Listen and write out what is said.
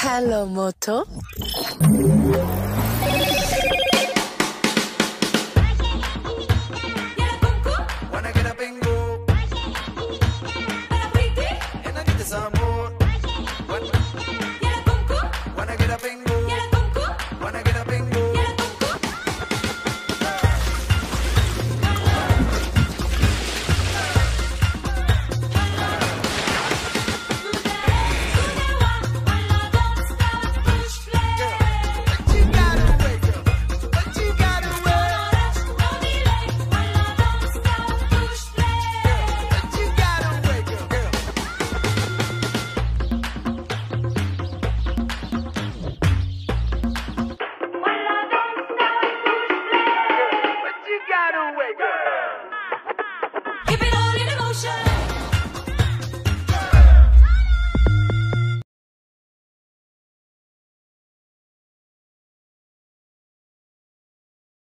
Hello, Moto. Wanna get? Wanna? And Keep it all in motion.